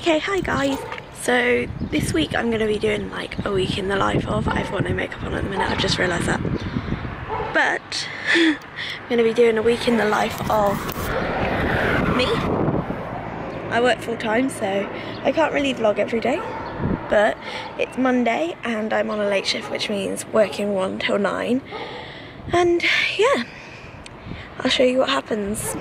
Okay, hi guys. So this week I'm going to be doing like a week in the life of. I've got no makeup on at the minute, I've just realised that. But I'm going to be doing a week in the life of me. I work full time so I can't really vlog every day. But it's Monday and I'm on a late shift which means working 1 till 9. And yeah, I'll show you what happens.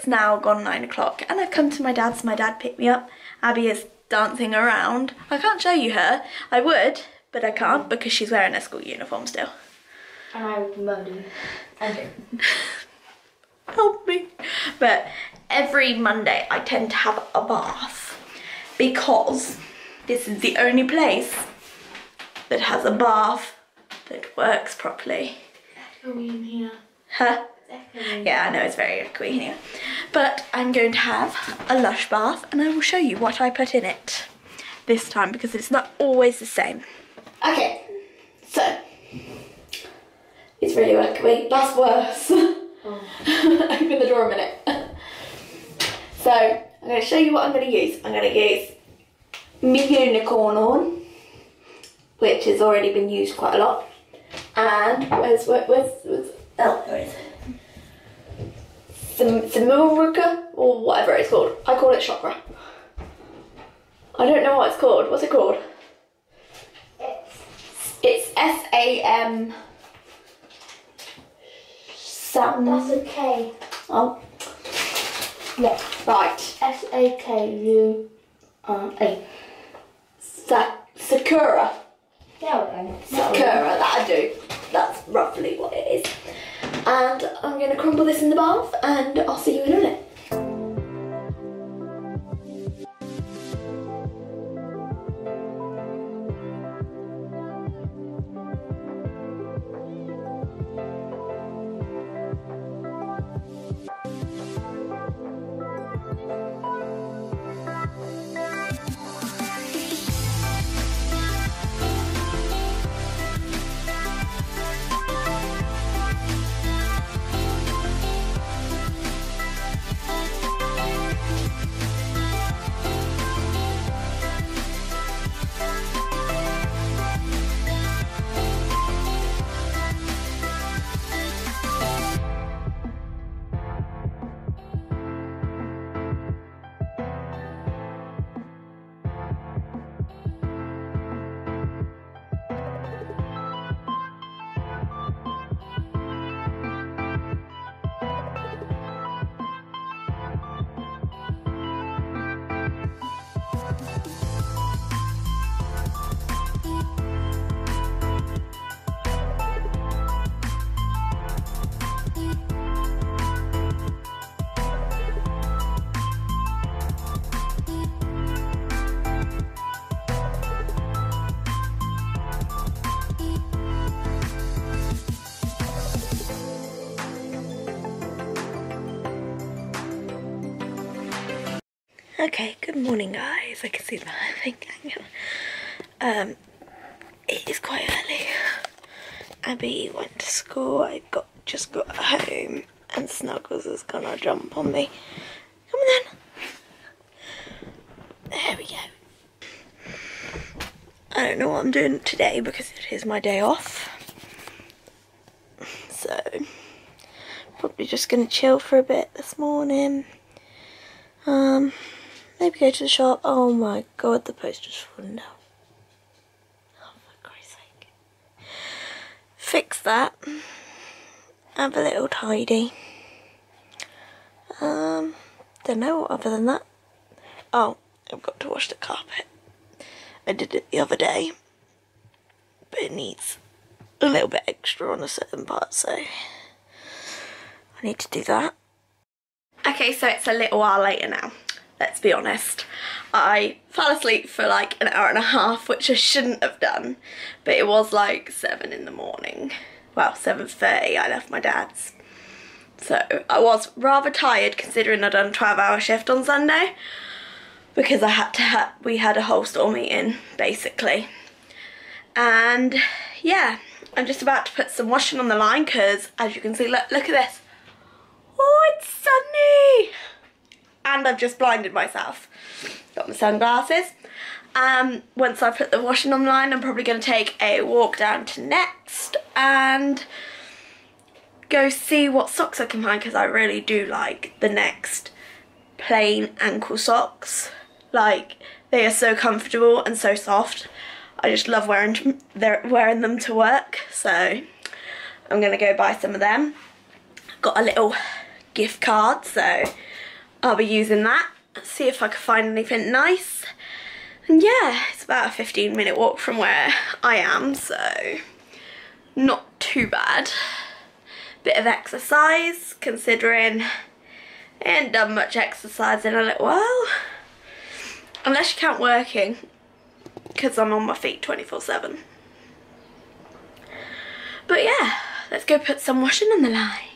It's now gone nine o'clock and I've come to my dad's. My dad picked me up. Abby is dancing around. I can't show you her. I would, but I can't because she's wearing her school uniform still. And I'm muddy. Okay. Help me. But every Monday I tend to have a bath because this is the only place that has a bath that works properly. In here. Huh? It's echoey. Yeah, I know it's very echoey here. But I'm going to have a lush bath and I will show you what I put in it this time because it's not always the same. Okay, so it's really echoey. That's worse. Oh. Open the door a minute. so I'm going to show you what I'm going to use. I'm going to use me unicorn on, which has already been used quite a lot. And where's where's where's, where's oh there it is. Samurika or whatever it's called. I call it chakra. I don't know what it's called. What's it called? It's S A M. Sam. That's a K. Oh, Yeah. right. S A K U R A. Sa- Sakura. There we go. Sakura, that I do. That's roughly what it is. And I'm going to crumble this in the bath and I'll see you in a minute. Okay, good morning guys. I can see my thing. Um, it is quite early. Abby went to school. I got just got home, and Snuggles is gonna jump on me. Come on then. There we go. I don't know what I'm doing today because it is my day off. So, probably just gonna chill for a bit this morning. Um, maybe go to the shop. Oh my god, the poster's fallen down. Oh, for Christ's sake. Fix that. Have a little tidy. Um, don't know other than that. Oh, I've got to wash the carpet. I did it the other day, but it needs a little bit extra on a certain part, so I need to do that. Okay, so it's a little while later now. Let's be honest. I fell asleep for like an hour and a half, which I shouldn't have done, but it was like seven in the morning. Well, 7.30 I left my dad's. So I was rather tired considering I'd done a 12 hour shift on Sunday because I had to ha we had a whole store meeting basically. And yeah, I'm just about to put some washing on the line because as you can see, look, look at this. Oh, it's sunny. And I've just blinded myself. Got my sunglasses. Um, once I put the washing online, I'm probably going to take a walk down to Next and go see what socks I can find because I really do like the Next plain ankle socks. Like, they are so comfortable and so soft. I just love wearing, wearing them to work, so I'm going to go buy some of them. Got a little gift card, so I'll be using that. See if I can find anything nice. And yeah, it's about a 15 minute walk from where I am, so not too bad. Bit of exercise, considering I ain't done much exercise in a little while. Unless you count working, because I'm on my feet 24 7. But yeah, let's go put some washing on the line.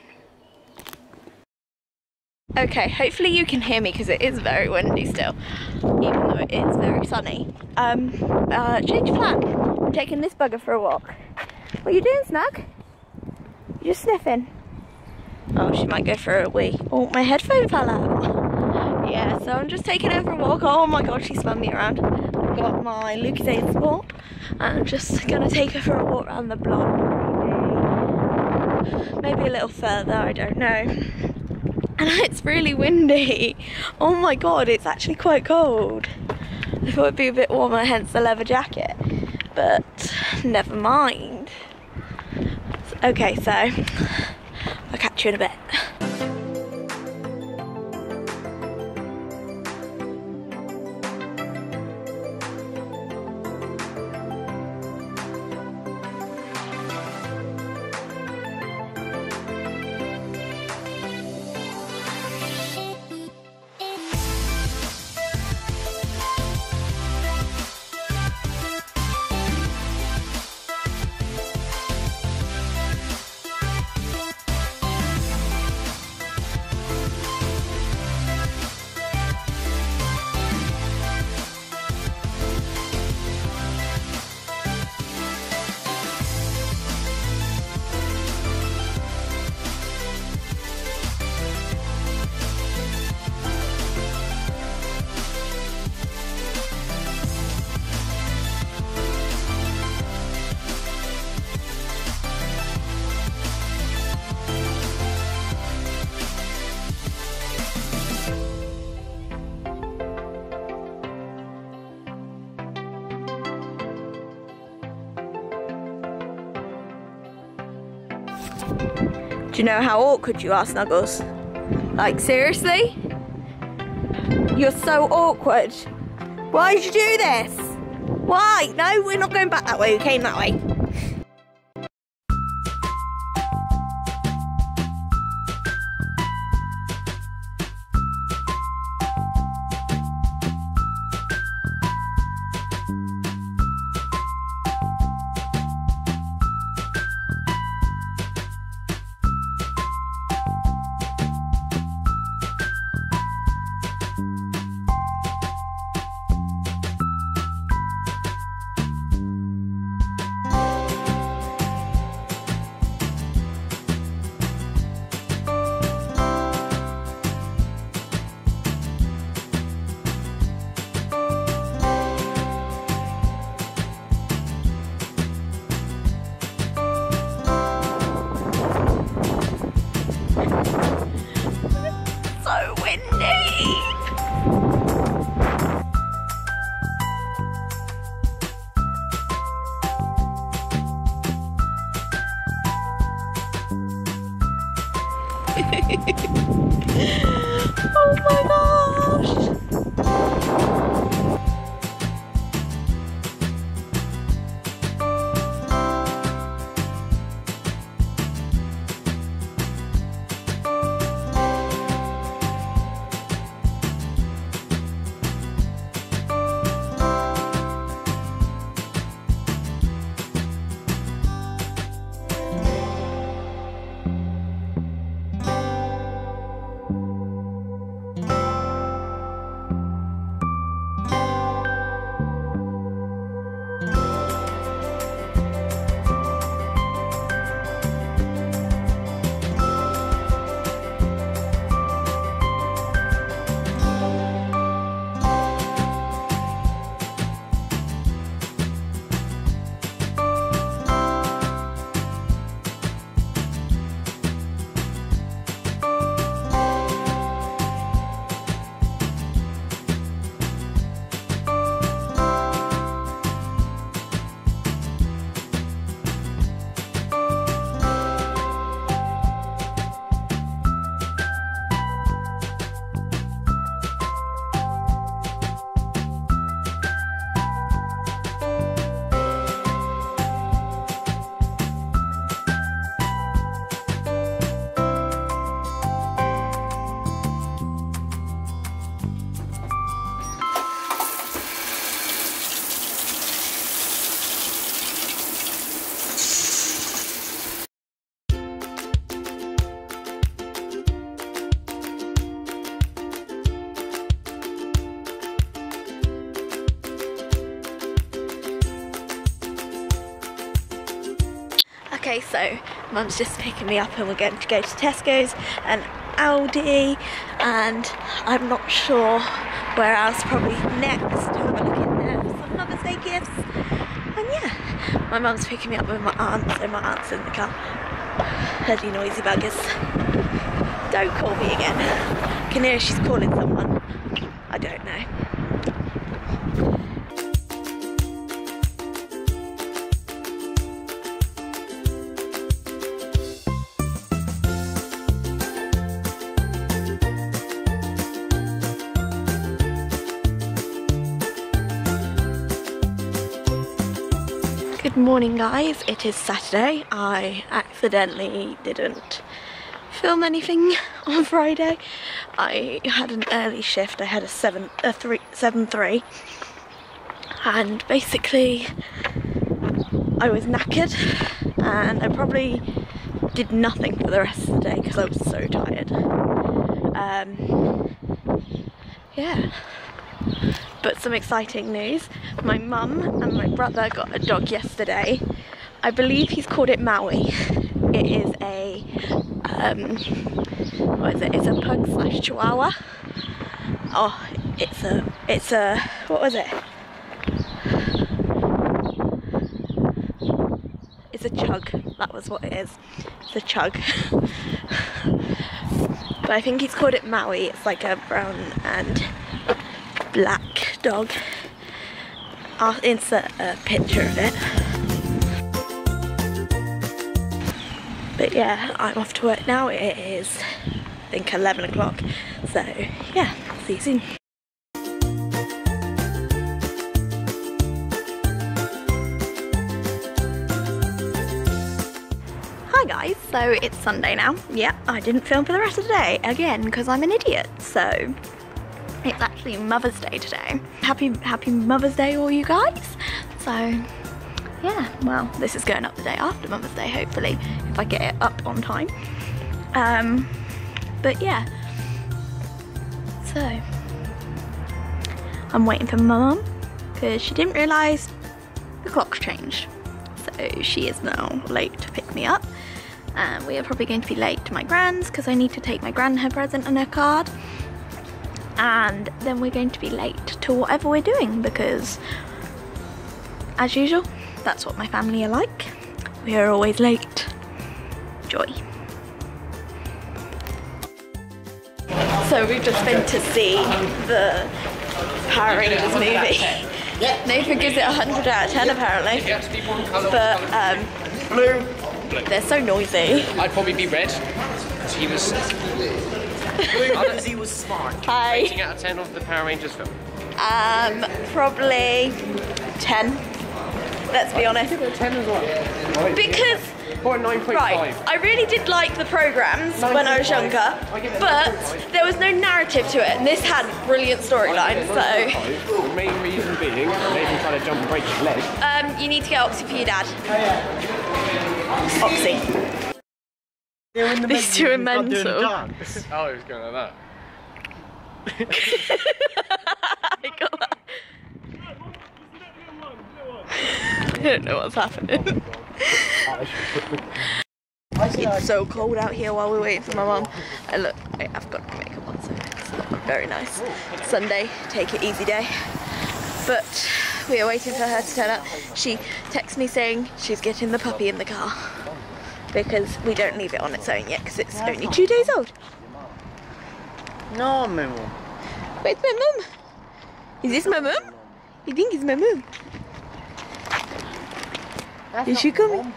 Okay, hopefully you can hear me because it is very windy still, even though it is very sunny. Um, uh, change plan. I'm taking this bugger for a walk. What are you doing, Snug? You're just sniffing. Oh, she might go for a wee. Oh, my headphone fell out. yeah, so I'm just taking her for a walk. Oh my god, she spun me around. I've got my Lucozade Sport, and I'm just gonna take her for a walk around the block. Maybe a little further, I don't know and it's really windy. Oh my god, it's actually quite cold. I thought it'd be a bit warmer, hence the leather jacket, but never mind. Okay, so I'll catch you in a bit. Do you know how awkward you are, Snuggles? Like, seriously? You're so awkward. Why did you do this? Why? No, we're not going back that way. We came that way. So mum's just picking me up and we're going to go to Tesco's and Aldi and I'm not sure where else, probably next to have a look in there for some Mother's Day gifts. And yeah, my mum's picking me up with my aunt, so my aunt's in the car. Bloody noisy buggers. Don't call me again. Can hear she's calling someone. I don't know. Morning guys, it is Saturday. I accidentally didn't film anything on Friday. I had an early shift, I had a 7 a 3 7 3 and basically I was knackered and I probably did nothing for the rest of the day because I was so tired. Um, yeah but some exciting news. My mum and my brother got a dog yesterday. I believe he's called it Maui. It is a, um, what is it? It's a pug slash chihuahua. Oh, it's a, it's a, what was it? It's a chug, that was what it is. It's a chug. but I think he's called it Maui. It's like a brown and black dog. I'll insert a picture of it. But yeah, I'm off to work now. It is, I think, 11 o'clock. So yeah, see you soon. Hi guys, so it's Sunday now. Yeah, I didn't film for the rest of the day again because I'm an idiot. So it's actually Mother's Day today. Happy Happy Mother's Day all you guys. So yeah, well this is going up the day after Mother's Day hopefully if I get it up on time. Um, but yeah, so I'm waiting for mum because she didn't realise the clock's changed. So she is now late to pick me up. And we are probably going to be late to my grand's because I need to take my gran her present and her card and then we're going to be late to whatever we're doing because as usual that's what my family are like. We are always late. Joy. So we've just been to see the Power Rangers movie. Nathan gives it 100 out of 10 apparently. But um, Blue. they're so noisy. I'd probably be red. because He was Because he was smart. hi rating out of 10 of the Power Rangers film. um, probably 10 let's be honest 10 as well. because Or 9.5. Right, I really did like the programs when I was younger, but there was no narrative to it, and this had brilliant storyline. So The main reason being, Nathan tried to jump and break his leg. um, you need to get Oxy for your dad. Oxy. These two are mental. Oh, he was going like that. I got that. I don't know what's happening. it's so cold out here while we're waiting for my mum. I look, I, I've got my makeup on, so it's not very nice. Sunday, take it easy day. But we are waiting for her to turn up. She texts me saying she's getting the puppy in the car because we don't leave it on its own yet because it's only two days old. No, mum. Where's my mum? Is this my mum? You think it's my mum? Is she coming?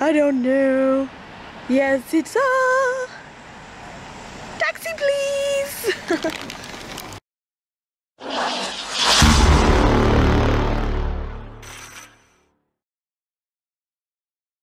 I don't know. Yes, it's a taxi, please.